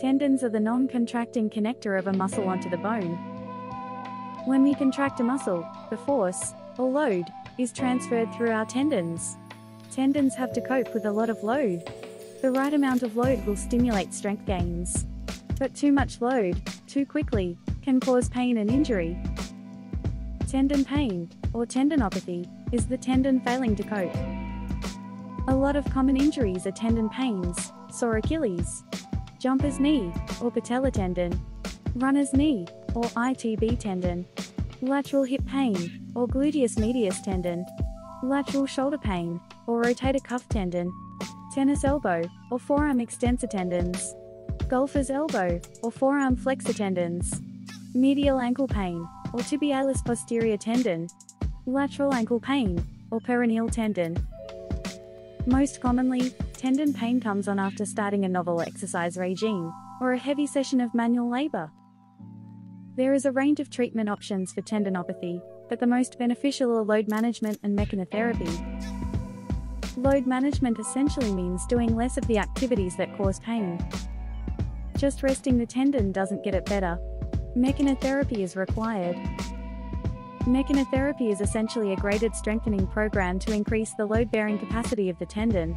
Tendons are the non-contracting connector of a muscle onto the bone. When we contract a muscle, the force, or load, is transferred through our tendons. Tendons have to cope with a lot of load. The right amount of load will stimulate strength gains. But too much load, too quickly, can cause pain and injury. Tendon pain, or tendinopathy, is the tendon failing to cope. A lot of common injuries are tendon pains, sore Achilles, jumper's knee, or patella tendon, runner's knee, or ITB tendon, lateral hip pain, or gluteus medius tendon, lateral shoulder pain, or rotator cuff tendon, tennis elbow, or forearm extensor tendons, golfer's elbow, or forearm flexor tendons, medial ankle pain, or tibialis posterior tendon, lateral ankle pain, or peroneal tendon. Most commonly, tendon pain comes on after starting a novel exercise regime, or a heavy session of manual labor. There is a range of treatment options for tendinopathy, but the most beneficial are load management and mechanotherapy. Load management essentially means doing less of the activities that cause pain. Just resting the tendon doesn't get it better. Mechanotherapy is required. Mechanotherapy is essentially a graded strengthening program to increase the load bearing capacity of the tendon.